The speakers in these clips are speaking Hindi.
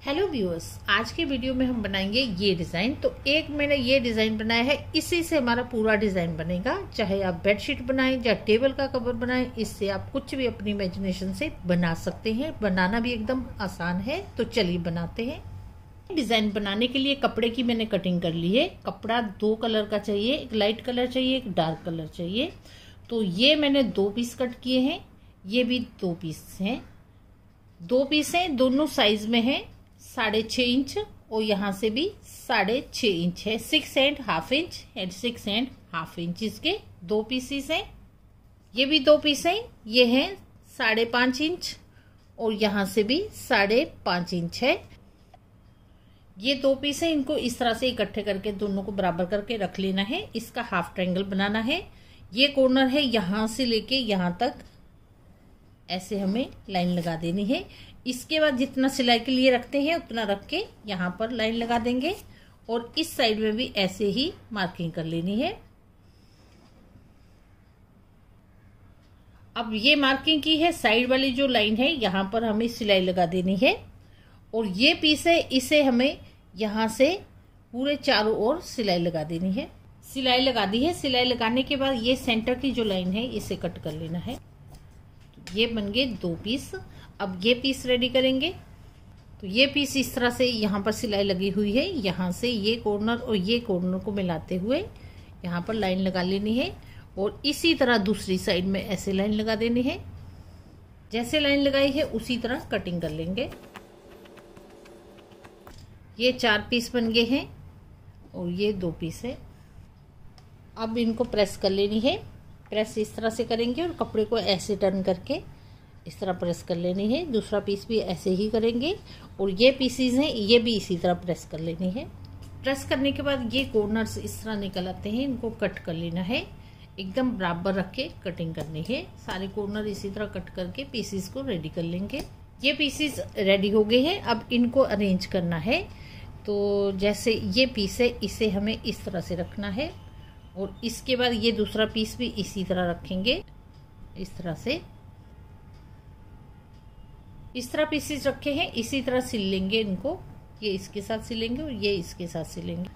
हेलो व्यूअर्स आज के वीडियो में हम बनाएँगे ये डिज़ाइन तो एक मैंने ये डिज़ाइन बनाया है, इसी से हमारा पूरा डिज़ाइन बनेगा। चाहे आप बेडशीट बनाएँ या टेबल का कवर बनाएँ, इससे आप कुछ भी अपनी इमेजिनेशन से बना सकते हैं। बनाना भी एकदम आसान है। तो चलिए बनाते हैं। डिज़ाइन बनाने के लिए कपड़े की मैंने कटिंग कर ली है। कपड़ा दो कलर का चाहिए, एक लाइट कलर चाहिए, एक डार्क कलर चाहिए। तो ये मैंने दो पीस कट किए हैं। ये भी दो पीस हैं। दो पीस हैं, दोनों साइज़ में हैं। साढ़े छः इंच और यहाँ से भी साढ़े छ इंच है। Six and half inch and six and half inch इसके दो पीसीस हैं। ये भी दो पीस हैं। ये हैं साढ़े पाँच इंच और यहाँ से भी साढ़े पाँच इंच है। ये दो पीस है। इनको इस तरह से इकट्ठे करके दोनों को बराबर करके रख लेना है। इसका हाफ़ ट्रायंगल बनाना है। ये कॉर्नर है। यहाँ से लेके यहाँ तक ऐसे हमें लाइन लगा देनी है। इसके बाद जितना सिलाई के लिए रखते हैं, उतना रख के यहाँ पर लाइन लगा देंगे और इस साइड में भी ऐसे ही मार्किंग कर लेनी है। अब ये मार्किंग की है, साइड वाली जो लाइन है, यहाँ पर हमें सिलाई लगा देनी है। और ये पीस है, इसे हमें यहाँ से पूरे चारों ओर सिलाई लगा देनी है। सिलाई लगा दी है, सिलाई लगाने के बाद ये सेंटर की जो लाइन है, इसे कट कर लेना है। ये बन गए दो पीस। अब ये पीस रेडी करेंगे। तो ये पीस इस तरह से यहाँ पर सिलाई लगी हुई है। यहाँ से ये कॉर्नर और ये कॉर्नर को मिलाते हुए यहाँ पर लाइन लगा लेनी है और इसी तरह दूसरी साइड में ऐसे लाइन लगा देनी है। जैसे लाइन लगाई है, उसी तरह कटिंग कर लेंगे। ये चार पीस बन गए हैं और ये दो पीस है। अब इनको प्रेस कर लेनी है। प्रेस इस तरह से करेंगे और कपड़े को ऐसे टर्न करके इस तरह प्रेस कर लेनी है। दूसरा पीस भी ऐसे ही करेंगे और ये पीसीज हैं, ये भी इसी तरह प्रेस कर लेनी है। प्रेस करने के बाद ये कॉर्नर्स इस तरह निकल आते हैं, इनको कट कर लेना है। एकदम बराबर रख के कटिंग करनी है। सारे कॉर्नर इसी तरह कट करके पीसीस को रेडी कर लेंगे। ये पीसीस रेडी हो गए हैं, अब इनको अरेंज करना है। तो जैसे ये पीस है, इसे हमें इस तरह से रखना है। और इसके बाद ये दूसरा पीस भी इसी तरह रखेंगे। इस तरह से। इस तरह पीसेस रखे हैं, इसी तरह सिल लेंगे इनको। ये इसके साथ सिलेंगे और ये इसके साथ सिलेंगे।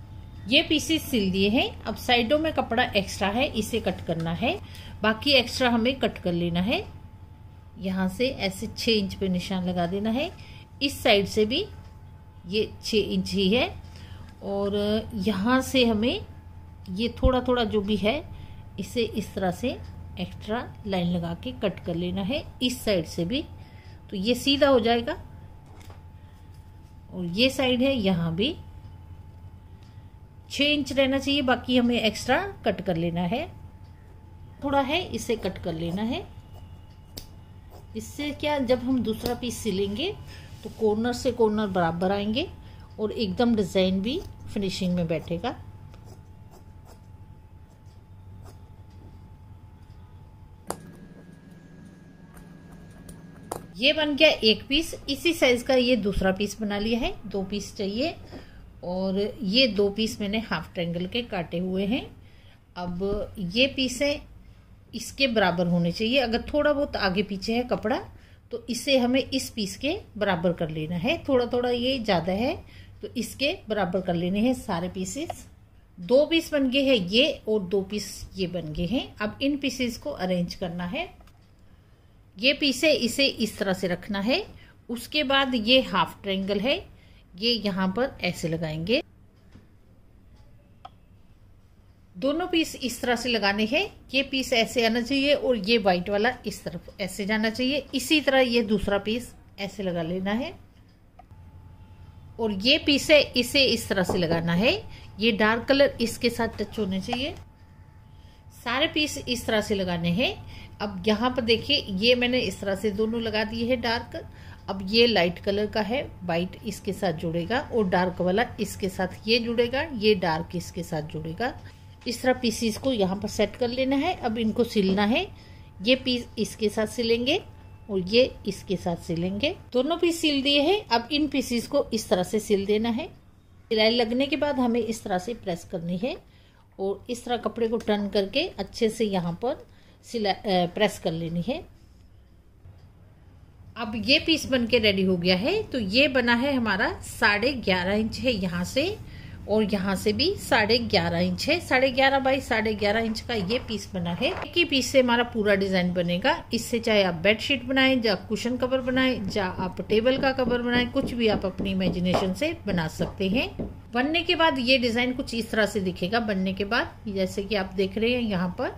ये पीसेस सिल दिए हैं। अब साइडों में कपड़ा एक्स्ट्रा है, इसे कट करना है। बाकी एक्स्ट्रा हमें कट कर लेना है। यहाँ से ऐसे छह इंच पे निशान लगा देना है। इस साइड से भी ये छह इंच ही है। और यहाँ से हमें ये थोड़ा थोड़ा जो भी है, इसे इस तरह से एक्स्ट्रा लाइन लगा के कट कर लेना है, इस साइड से भी। तो ये सीधा हो जाएगा। और ये साइड है, यहाँ भी। छ इंच रहना चाहिए, बाकी हमें एक्स्ट्रा कट कर लेना है। थोड़ा है, इसे कट कर लेना है। इससे क्या, जब हम दूसरा पीस सिलेंगे तो कॉर्नर से कॉर्नर बराबर आएँगे और एकदम डिज़ाइन भी फिनिशिंग में बैठेगा। ये बन गया एक पीस। इसी साइज़ का ये दूसरा पीस बना लिया है। दो पीस चाहिए। और ये दो पीस मैंने हाफ़ ट्रायंगल के काटे हुए हैं। अब ये पीस इसके बराबर होने चाहिए। अगर थोड़ा बहुत आगे पीछे है कपड़ा तो इसे हमें इस पीस के बराबर कर लेना है। थोड़ा थोड़ा ये ज़्यादा है तो इसके बराबर कर लेने हैं सारे पीसेस दो पीस बन गए हैं ये और दो पीस ये बन गए हैं। अब इन पीसेस को अरेंज करना है। ये पीसे इसे इस तरह से रखना है। उसके बाद ये हाफ़ ट्रायंगल है। ये यहाँ पर ऐसे लगाएँगे। दोनों पीस इस तरह से लगाने हैं। ये पीस ऐसे आना चाहिए और ये व्हाइट वाला इस तरफ़ ऐसे जाना चाहिए। इसी तरह ये दूसरा पीस ऐसे लगा लेना है। और ये पीस है इसे इस तरह से लगाना है। ये डार्क कलर इसके साथ टच होने चाहिए। सारे पीस इस तरह से लगाने हैं। अब यहाँ पर देखिए, ये मैंने इस तरह से दोनों लगा दिए हैं डार्क। अब ये लाइट कलर का है वाइट इसके साथ जुड़ेगा और डार्क वाला इसके साथ ये जुड़ेगा, ये डार्क इसके साथ जुड़ेगा। इस तरह पीसीस को यहाँ पर सेट कर लेना है। अब इनको सिलना है। ये पीस इसके साथ सिलेंगे और ये इसके साथ सिलेंगे। दोनों पीस सिल दिए हैं। अब इन पीसीस को इस तरह से सिल देना है। सिलाई लगने के बाद हमें इस तरह से प्रेस करनी है और इस तरह कपड़े को टर्न करके अच्छे से यहाँ पर सिला प्रेस कर लेनी है। अब ये पीस बन के रेडी हो गया है तो ये बना है हमारा साढ़े ग्यारह इंच है यहाँ से, और यहाँ से भी साढ़े ग्यारह इंच है। साढ़े ग्यारह बाई साढ़े ग्यारह इंच का ये पीस बना है। एक ही पीस से हमारा पूरा डिज़ाइन बनेगा। इससे चाहे आप बेड शीट बनाए, या कुशन कवर बनाए, या आप टेबल का कवर बनाए, कुछ भी आप अपनी इमेजिनेशन से बना सकते हैं। बनने के बाद ये डिज़ाइन कुछ इस तरह से दिखेगा। बनने के बाद, जैसे कि आप देख रहे हैं यहाँ पर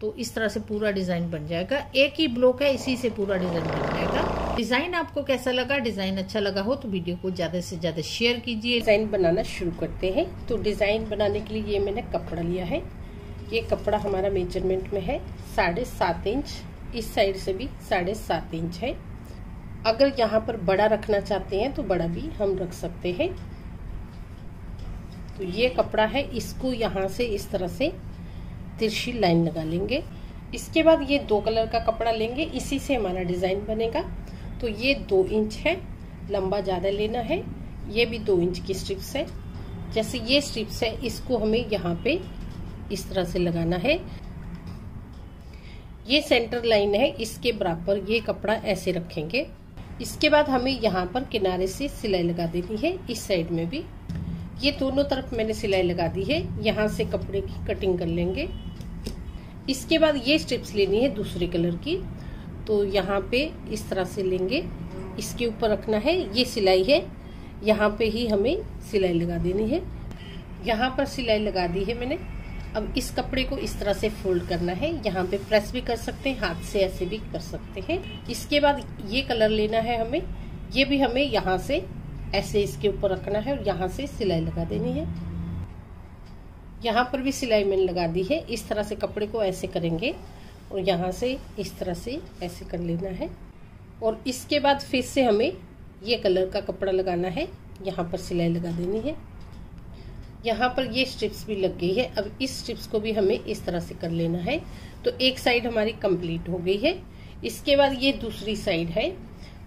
तो इस तरह से पूरा डिज़ाइन बन जाएगा। एक ही ब्लॉक है, इसी से पूरा डिज़ाइन बन जाएगा। डिज़ाइन आपको कैसा लगा? डिज़ाइन अच्छा लगा हो तो वीडियो को ज़्यादा से ज़्यादा शेयर कीजिए। डिज़ाइन बनाना शुरू करते हैं। तो डिज़ाइन बनाने के लिए ये मैंने कपड़ा लिया है। ये कपड़ा हमारा मेज़रमेंट में है। साढ़े सात इंच। इस साइड से भी साढ़े सात इंच है। अगर यहाँ पर बड़ा रखना चाहते हैं तो बड़ा भी हम रख सकते हैं। तो ये कपड़ा है। इसको यहाँ से इस तरह से तिरछी लाइन लगा लेंगे। इसके बाद ये दो कलर का कपड़ा लेंगे, इसी से हमारा डिज़ाइन बनेगा। तो ये दो इंच है, लंबा ज़्यादा लेना है, ये भी दो इंच की स्ट्रिप्स है। जैसे ये स्ट्रिप्स है, इसको हमें यहाँ पे इस तरह से लगाना है। ये सेंटर लाइन है, इसके बराबर ये कपड़ा ऐसे रखेंगे। इसके बाद हमें यहाँ पर किनारे से सिलाई लगा देनी है, इस साइड में भी। ये दोनों तरफ़ मैंने सिलाई लगा दी है, यहाँ से कपड़े की कटिंग कर लेंगे। इसके बाद ये स्ट्रिप्स लेनी है दूसरे कलर की। तो यहाँ पे इस तरह से लेंगे। इसके ऊपर रखना है, ये सिलाई है। यहाँ पे ही हमें सिलाई लगा देनी है। यहाँ पर सिलाई लगा दी है मैंने। अब इस कपड़े को इस तरह से फोल्ड करना है। यहाँ पे प्रेस भी कर सकते हैं, हाथ से ऐसे भी कर सकते हैं। इसके बाद ये कलर लेना है हमें। ये भी हमें यहाँ से ऐसे इसके ऊपर रखना है और यहाँ से सिलाई लगा देनी है। यहाँ पर भी सिलाई मैंने लगा दी है। इस तरह से कपड़े को ऐसे करेंगे और यहाँ से इस तरह से ऐसे कर लेना है। और इसके बाद फिर से हमें ये कलर का कपड़ा लगाना है। यहाँ पर सिलाई लगा देनी है। यहाँ पर ये स्ट्रिप्स भी लग गई है। अब इस स्ट्रिप्स को भी हमें इस तरह से कर लेना है। तो एक साइड हमारी कंप्लीट हो गई है। इसके बाद ये दूसरी साइड है।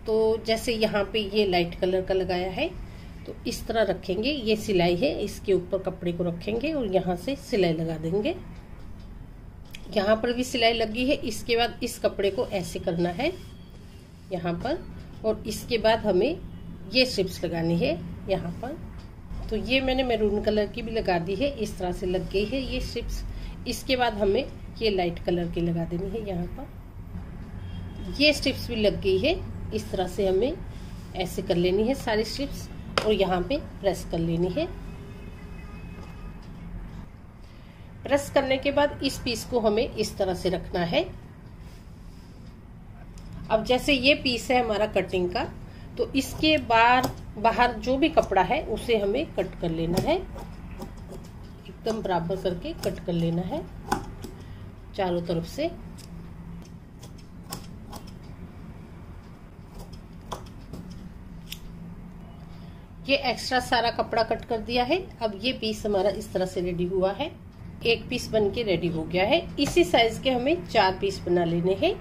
तो जैसे यहाँ पे ये लाइट कलर का लगाया है। तो इस तरह रखेंगे। ये सिलाई है, इसके ऊपर कपड़े को रखेंगे और यहाँ से सिलाई लगा देंगे। यहाँ पर भी सिलाई लगी है, इसके बाद इस कपड़े को ऐसे करना है, यहाँ पर। और इसके बाद हमें ये स्ट्रिप्स लगानी है, यहाँ पर। तो ये मैंने मैरून कलर की भी लगा दी है, इस तरह से लग गई है ये स्ट्रिप्स इसके बाद हमें ये लाइट कलर की लगा देनी है, यहाँ पर। ये स्ट्रिप्स भी लग गई है, इस तरह से हमें ऐसे कर लेनी है सारी स्ट्रिप्स और यहाँ पे प्रेस कर लेनी है। प्रेस करने के बाद इस पीस को हमें इस तरह से रखना है। अब जैसे ये पीस है हमारा कटिंग का तो इसके बाहर बाहर जो भी कपड़ा है, उसे हमें कट कर लेना है। एकदम बराबर करके कट कर लेना है। चारों तरफ़ से ये एक्स्ट्रा सारा कपड़ा कट कर दिया है। अब ये पीस हमारा इस तरह से रेडी हुआ है। एक पीस बन के रेडी हो गया है। इसी साइज़ के हमें चार पीस बना लेने हैं।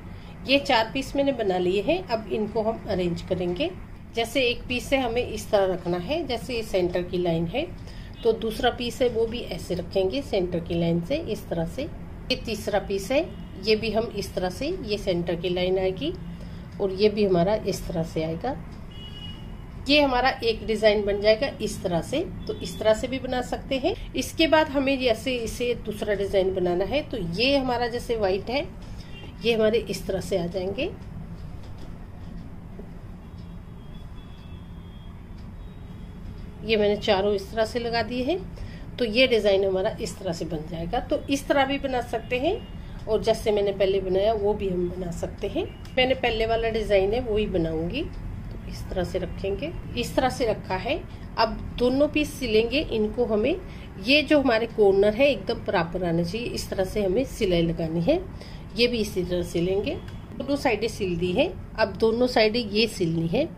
ये चार पीस मैंने बना लिए हैं। अब इनको हम अरेंज करेंगे। जैसे एक पीस है हमें इस तरह रखना है, जैसे ये सेंटर की लाइन है। तो दूसरा पीस है, वो भी ऐसे रखेंगे सेंटर की लाइन से इस तरह से। ये तीसरा पीस है, ये भी हम इस तरह से, ये सेंटर की लाइन आएगी और ये भी हमारा इस तरह से आएगा। ये हमारा एक डिज़ाइन बन जाएगा इस तरह से तो इस तरह से भी बना सकते हैं। इसके बाद हमें जैसे इसे दूसरा डिज़ाइन बनाना है तो ये हमारा जैसे व्हाइट है, ये हमारे इस तरह से आ जाएँगे। ये मैंने चारों इस तरह से लगा दिए हैं तो ये डिज़ाइन हमारा इस तरह से बन जाएगा। तो इस तरह भी बना सकते हैं, और जैसे मैंने पहले बनाया, वो भी हम बना सकते हैं। मैंने पहले वाला डिज़ाइन है, वो ही बनाऊँगी। इस तरह से रखेंगे। इस तरह से रखा है। अब दोनों पीस सिलेंगे। इनको हमें ये जो हमारे कॉर्नर है, एकदम बराबर आना चाहिए। इस तरह से हमें सिलाई लगानी है। ये भी इसी तरह सिलेंगे। दोनों साइडें सिल दी है। अब दोनों साइडें ये सिलनी है।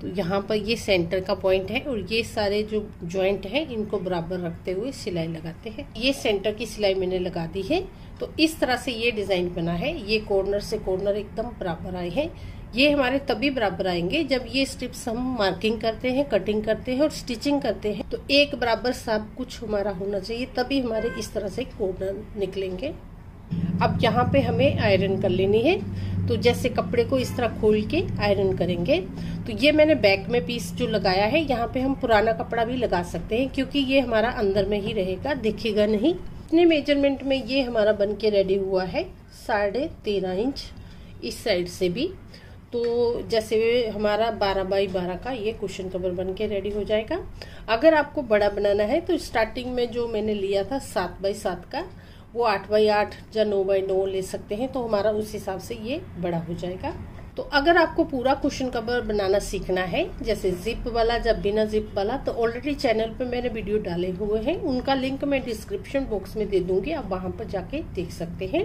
तो यहाँ पर ये सेंटर का पॉइंट है और ये सारे जो जॉइंट है, इनको बराबर रखते हुए सिलाई लगाते हैं। ये सेंटर की सिलाई मैंने लगा दी है। तो इस तरह से ये डिज़ाइन बना है। ये कॉर्नर से कॉर्नर एकदम बराबर आए हैं। ये हमारे तभी बराबर आएँगे जब ये स्ट्रिप्स हम मार्किंग करते हैं कटिंग करते हैं और स्टिचिंग करते हैं। तो एक बराबर सब कुछ हमारा होना चाहिए, तभी हमारे इस तरह से कॉर्नर निकलेंगे। अब यहाँ पे हमें आयरन कर लेनी है। तो जैसे कपड़े को इस तरह खोल के आयरन करेंगे। तो ये मैंने बैक में पीस जो लगाया है, यहाँ पे हम पुराना कपड़ा भी लगा सकते हैं, क्योंकि ये हमारा अंदर में ही रहेगा, दिखेगा नहीं। इतने मेज़रमेंट में ये हमारा बन के रेडी हुआ है, साढ़े तेरह इंच इस साइड से भी। तो जैसे हमारा 12 बाई 12 का ये क्वेश्चन कवर बन के रेडी हो जाएगा। अगर आपको बड़ा बनाना है तो स्टार्टिंग में जो मैंने लिया था सात बाई सात का, वो आठ बाई आठ या नौ बाई नौ ले सकते हैं तो हमारा उस हिसाब से ये बड़ा हो जाएगा। तो अगर आपको पूरा कुशन कवर बनाना सीखना है, जैसे जिप वाला, जब बिना जिप वाला तो ऑलरेडी चैनल पे मैंने वीडियो डाले हुए हैं। उनका लिंक मैं डिस्क्रिप्शन बॉक्स में दे दूँगी, आप वहाँ पर जाके देख सकते हैं।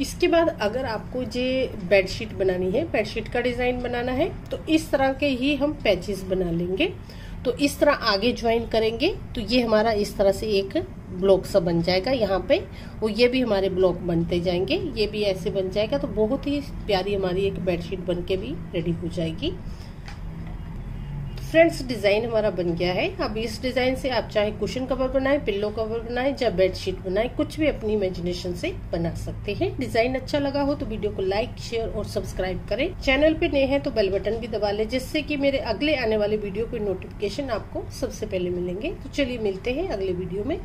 इसके बाद अगर आपको जे बेडशीट बनानी है बेडशीट का डिज़ाइन बनाना है तो इस तरह के ही हम पैचेस बना लेंगे। तो इस तरह आगे ज्वाइन करेंगे तो ये हमारा इस तरह से एक ब्लॉक सा बन जाएगा यहाँ पे, और ये भी हमारे ब्लॉक बनते जाएँगे, ये भी ऐसे बन जाएगा तो बहुत ही प्यारी हमारी एक बेडशीट बन के भी रेडी हो जाएगी। फ्रेंड्स डिज़ाइन हमारा बन गया है। अब इस डिज़ाइन से आप चाहे कुशन कवर बनाए पिल्लो कवर बनाए, या बेडशीट बनाए, कुछ भी अपनी इमेजिनेशन से बना सकते हैं। डिज़ाइन अच्छा लगा हो तो वीडियो को लाइक शेयर और सब्सक्राइब करें। चैनल पे नए हैं तो बेल बटन भी दबा ले, जिससे कि मेरे अगले आने वाले वीडियो के नोटिफिकेशन आपको सबसे पहले मिलेंगे। तो चलिए मिलते हैं अगले वीडियो में।